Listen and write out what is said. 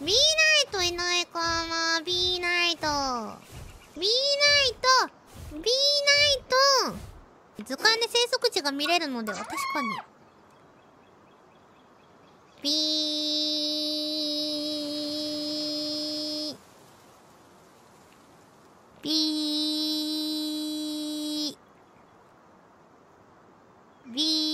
B ナイトいないかな ?B ナイト。B ナイト !B ナイト図鑑で生息地が見れるのでは確かに。B ー。B ー。B ー。